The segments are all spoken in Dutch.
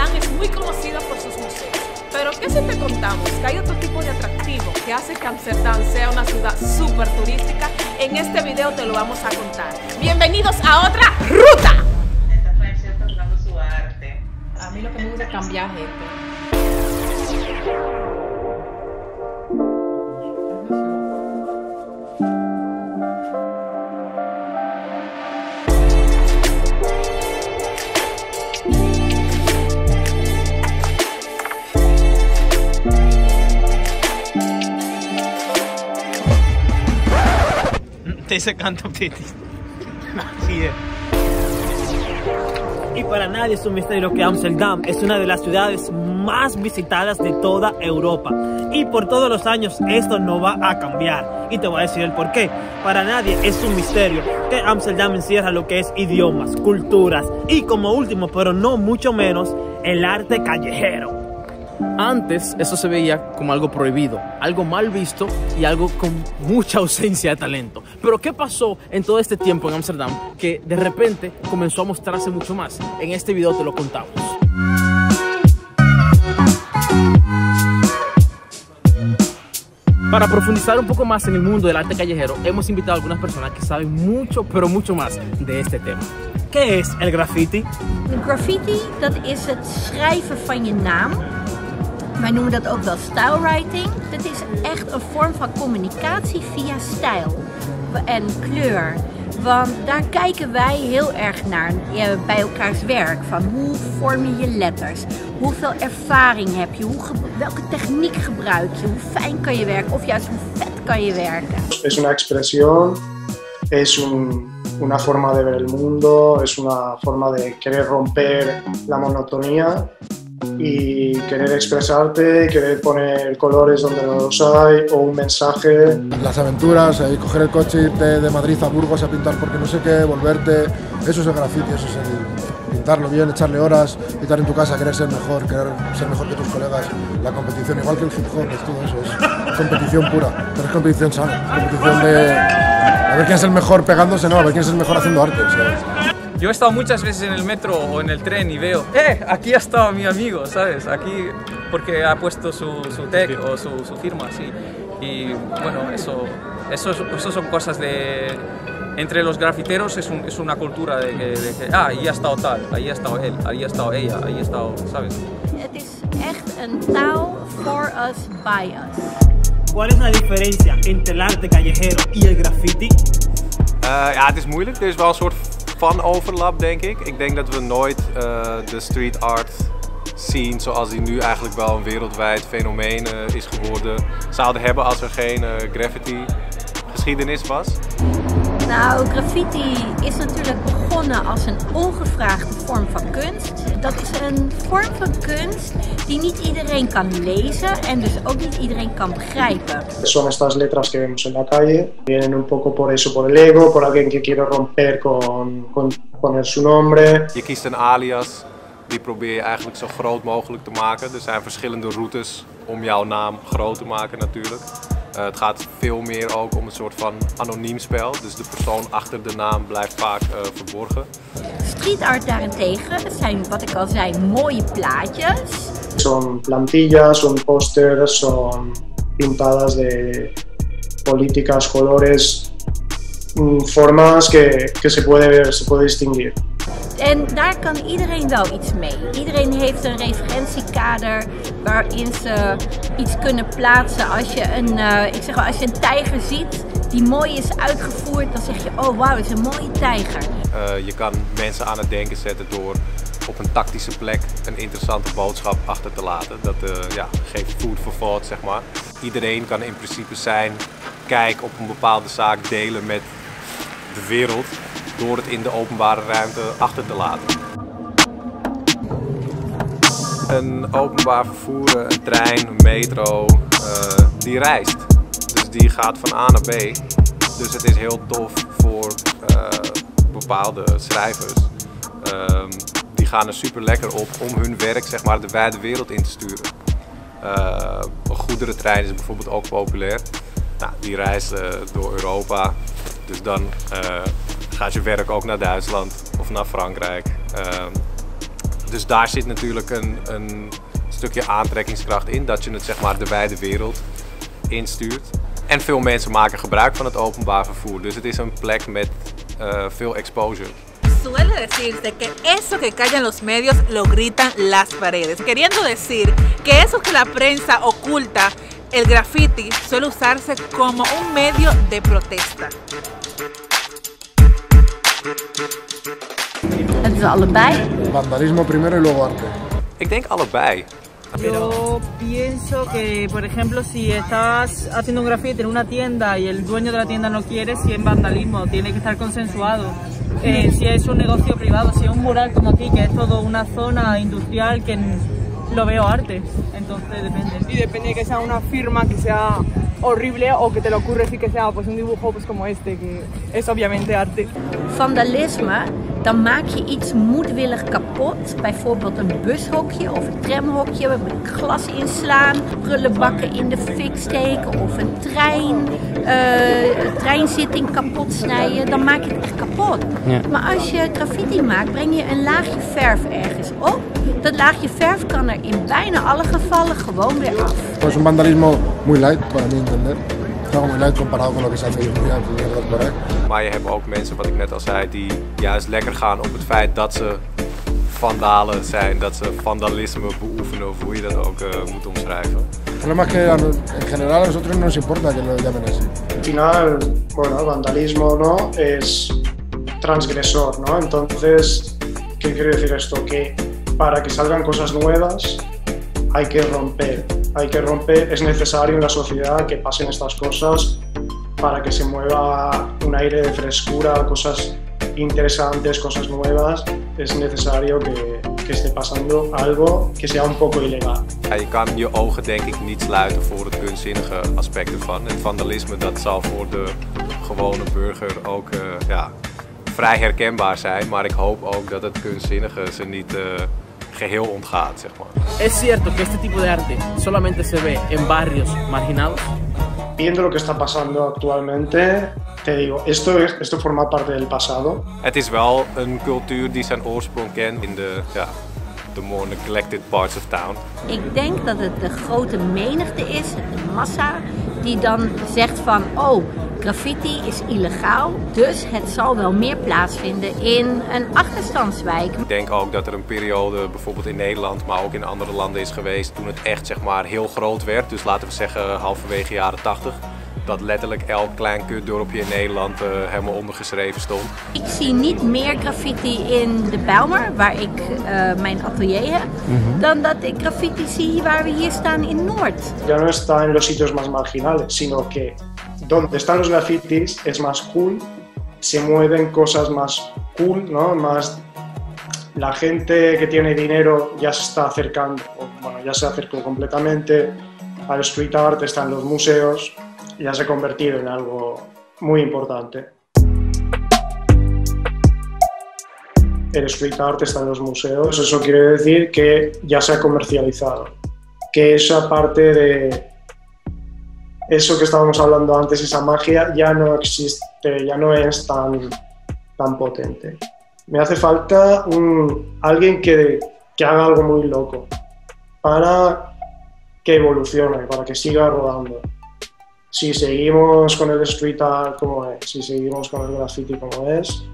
Amsterdam es muy conocido por sus museos. Pero ¿qué si te contamos? Que hay otro tipo de atractivo que hace que Amsterdam sea una ciudad súper turística. En este video te lo vamos a contar. Bienvenidos a otra ruta. Esta tocando su arte. A mí lo que me gusta es cambiar gente. Dit is. Así es. Y para nadie es un misterio que Amsterdam es una de las ciudades más visitadas de toda Europa. Y por todos los años esto no va a cambiar. Y te voy a decir el por qué. Para nadie es un misterio que Amsterdam encierra lo que es idiomas, culturas y como último, pero no mucho menos, el arte callejero. Antes eso se veía como algo prohibido, algo mal visto y algo con mucha ausencia de talento. Pero ¿qué pasó en todo este tiempo en Amsterdam que de repente comenzó a mostrarse mucho más? En este video te lo contamos. Para profundizar un poco más en el mundo del arte callejero, hemos invitado a algunas personas que saben mucho, pero mucho más de este tema. ¿Qué es el graffiti? Graffiti, dat is het schrijven van je naam. Wij noemen dat ook wel stylewriting. Dat is echt een vorm van communicatie via stijl en kleur. Want daar kijken wij heel erg naar eh, bij elkaars werk. Van hoe vorm je je letters? Hoeveel ervaring heb je? Hoe, welke techniek gebruik je? Hoe fijn kan je werken? Of juist hoe vet kan je werken? es una expresión, es un- una forma de ver el mundo, es una forma de querer romper la monotonía y querer expresarte, querer poner colores donde no los hay o un mensaje. Las aventuras, eh, coger el coche, irte de Madrid a Burgos a pintar porque no sé qué, volverte, eso es el graffiti, eso es el pintarlo bien, echarle horas, estar en tu casa, querer ser mejor, querer ser mejor que tus colegas, la competición, igual que el hip hop, es todo eso, es competición pura, pero es competición sana, es competición de a ver quién es el mejor pegándose, no, a ver quién es el mejor haciendo arte. Yo he estado muchas veces en el metro o en el tren y veo, ¡eh! Aquí ha estado mi amigo, ¿sabes? Aquí, porque ha puesto su, su tag o su, su firma, sí. Y bueno, eso, eso, eso son cosas de. Entre los grafiteros es, un- es una cultura de que, de que, ah, ahí ha estado tal, ahí ha estado él, ahí ha estado ella, ahí ha estado, ¿sabes? Het is echt een taal for us, by us. ¿Cuál es la diferencia entre el arte callejero y el graffiti? Eh, ja, het is moeilijk. Er is wel een soort van overlap, denk ik. Ik denk dat we nooit eh, de street art scene, zoals die nu eigenlijk wel een wereldwijd fenomeen eh, is geworden, zouden hebben als er geen eh, graffiti geschiedenis was. Nou, graffiti is natuurlijk begonnen als een ongevraagde vorm van kunst. Dat is een vorm van kunst die niet iedereen kan lezen en dus ook niet iedereen kan begrijpen. Son estas letras que vemos en la calle, vienen un poco por eso, por el ego, por alguien que quiere romper con, con poner su nombre. Je kiest een alias, die probeer je eigenlijk zo groot mogelijk te maken. Er zijn verschillende routes om jouw naam groot te maken natuurlijk. Eh, het gaat veel meer ook om een soort van anoniem spel. Dus de persoon achter de naam blijft vaak eh, verborgen. Street art daarentegen, dat zijn wat ik al zei, mooie plaatjes. Son plantillas, son pósters, son pintadas de políticas, colores, mm, formas que, que se puede ver, se puede distinguir. En daar kan iedereen wel iets mee. Iedereen heeft een referentiekader waarin ze iets kunnen plaatsen. Als je een, eh, ik zeg wel, als je een tijger ziet die mooi is uitgevoerd, dan zeg je, oh wauw, dat is een mooie tijger. Eh, je kan mensen aan het denken zetten door op een tactische plek een interessante boodschap achter te laten. Dat eh, ja, geeft food for thought, zeg maar. Iedereen kan in principe zijn kijk op een bepaalde zaak delen met de wereld door het in de openbare ruimte achter te laten. Een openbaar vervoer, een trein, een metro, eh, die reist. Dus die gaat van A naar B. Dus het is heel tof voor eh, bepaalde schrijvers. Ehm, die gaan er super lekker op om hun werk zeg maar, de wijde wereld in te sturen. Eh, een goederentrein is bijvoorbeeld ook populair. Nou, die reist eh, door Europa. Dus dan eh, gaat je werk ook naar Duitsland of naar Frankrijk. Ehm, Dus daar zit natuurlijk een, een stukje aantrekkingskracht in, dat je het zeg maar de wijde wereld instuurt. En veel mensen maken gebruik van het openbaar vervoer, dus het is een plek met uh, veel exposure. Suele decirse que eso que callan los medios lo gritan las paredes, queriendo decir que eso que la prensa oculta, el graffiti, suele usarse como un medio de protesta. Het is allebei. Vandalismo primero y luego arte. Ik denk allebei. Yo pienso que, por ejemplo, si estás haciendo un graffiti en una tienda y el dueño de la tienda no quiere, si es vandalismo, tiene que estar consensuado. Eh, si es un negocio privado, si es un mural como aquí, que es todo una zona industrial que lo veo arte, entonces depende. Y depende de que sea una firma que sea horrible o que te lo ocurre sí que sea pues un dibujo pues como este, que es obviamente arte. Vandalisme, dan maak je iets moedwillig kapot. Bijvoorbeeld een bushokje of een tramhokje met glas inslaan, prullenbakken in de fik steken of een trein, uh, een treinzitting kapot snijden. Dan maak je het echt kapot. Ja. Maar als je graffiti maakt, breng je een laagje verf ergens op. Dat laagje verf kan er in bijna alle gevallen gewoon weer af. Es un vandalismo muy light, para mí entender. Algo muy light comparado con lo que se hace hoy en día en el por ahí. Maar je hebt ook mensen, wat ik net al zei, die juist lekker gaan op het feit dat ze vandalen zijn, dat ze vandalisme beoefenen, of hoe je dat ook uh, moet omschrijven. Es que a no- en general a nosotros no nos importa que lo llamen así. Al final, bueno, vandalismo no es transgresor, ¿no? Entonces, ¿qué quiere decir esto? Que para que salgan cosas nuevas hay que romper, hay que romper, es necesario en la sociedad que pasen estas cosas para que se mueva un aire de frescura, cosas interesantes, cosas nuevas, es necesario que, que esté pasando algo que sea un poco ilegal. Je kan je ogen denk ik niet sluiten voor het kunstzinnige aspect ervan. Het vandalisme dat zal voor de gewone burger ook eh, ja, vrij herkenbaar zijn. Maar ik hoop ook dat het kunstzinnige ze niet eh, geheel ontgaat, zeg maar. Es cierto que este tipo de arte solamente se ve en barrios marginados. Viendo lo que está pasando actualmente, te digo, esto, es, esto forma parte del pasado, Het is wel een cultuur die zijn oorsprong kent in de, ja, de more neglected parts of town. Ik denk dat het de grote menigte is, de massa, die dan zegt van, oh, graffiti is illegaal, dus het zal wel meer plaatsvinden in een achterstandswijk. Ik denk ook dat er een periode bijvoorbeeld in Nederland, maar ook in andere landen is geweest toen het echt zeg maar heel groot werd. Dus laten we zeggen halverwege jaren 80. Dat letterlijk elk klein kutdorpje in Nederland eh, helemaal ondergeschreven stond. Ik zie niet meer graffiti in de Bijlmer, waar ik eh, mijn atelier heb, dan dat ik graffiti zie waar we hier staan in Noord. ya no está en los sitios más marginales, sino que donde están los grafitis es más cool, se mueven cosas más cool, ¿no? Más la gente que tiene dinero ya se está acercando, bueno, ya se acercó completamente al street art, está en los museos, ya se ha convertido en algo muy importante. El street art está en los museos, eso quiere decir que ya se ha comercializado, que esa parte de eso que estábamos hablando antes, esa magia, ya no existe, ya no es tan, tan potente. Me hace falta alguien que, que haga algo muy loco para que evolucione, para que siga rodando. Si seguimos con el street art como es, si seguimos con el graffiti como es,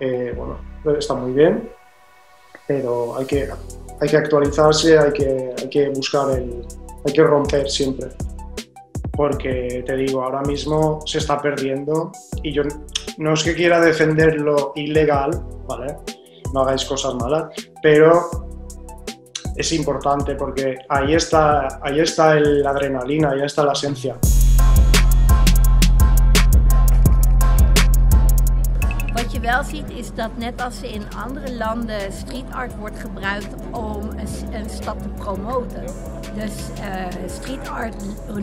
eh, bueno, está muy bien, pero hay que, hay que actualizarse, hay que, hay que buscar el, hay que romper siempre. Porque te digo, ahora mismo se está perdiendo y yo no es que quiera defender lo ilegal, ¿vale? No hagáis cosas malas, pero es importante porque ahí está, ahí está la adrenalina, ahí está la esencia. Wel ziet is dat net als in andere landen street art wordt gebruikt om een, stad te promoten. Dus eh, street art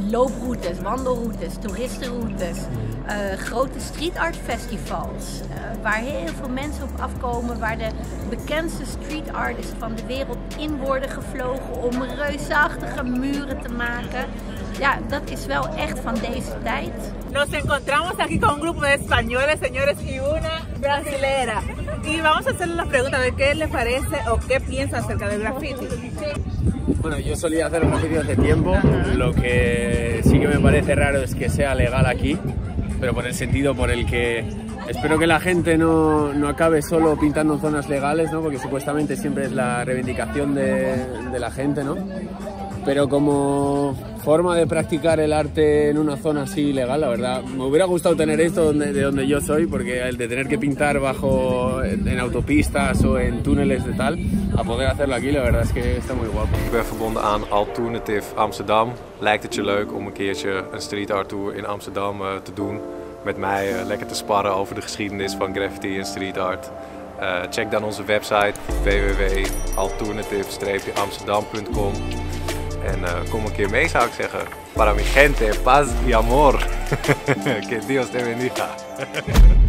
looproutes, wandelroutes, toeristenroutes, eh, grote street art festivals. eh, waar heel veel mensen op afkomen, waar de bekendste street artists van de wereld in worden gevlogen om reusachtige muren te maken. Ja, dat is wel echt van deze tijd. Nos encontramos aquí con un grupo de españoles, señores, y una brasilera. Y vamos a hacerle la pregunta de qué le parece o qué piensa acerca del graffiti. Bueno, yo solía hacer graffiti hace tiempo. Lo que sí que me parece raro es que sea legal aquí, pero por el sentido por el que espero que la gente no, no acabe solo pintando en zonas legales, ¿no? porque supuestamente siempre es la reivindicación de, de la gente, ¿no? Pero como forma de practicar el arte en una zona así ilegal, la verdad, me hubiera gustado tener esto donde, de donde yo soy, porque el de tener que pintar bajo en, en autopistas o en túneles de tal, a poder hacerlo aquí, la verdad es que está muy guapo. Ik ben verbonden aan Alternative Amsterdam. Lijkt het je leuk om een keertje een street art tour in Amsterdam eh, te doen? Met mij eh, lekker te sparren over de geschiedenis van graffiti en street art. Eh, check dan onze website www.alternative-amsterdam.com en eh, kom een keer mee zou ik zeggen. Para mi gente, paz y amor. que Dios te bendiga.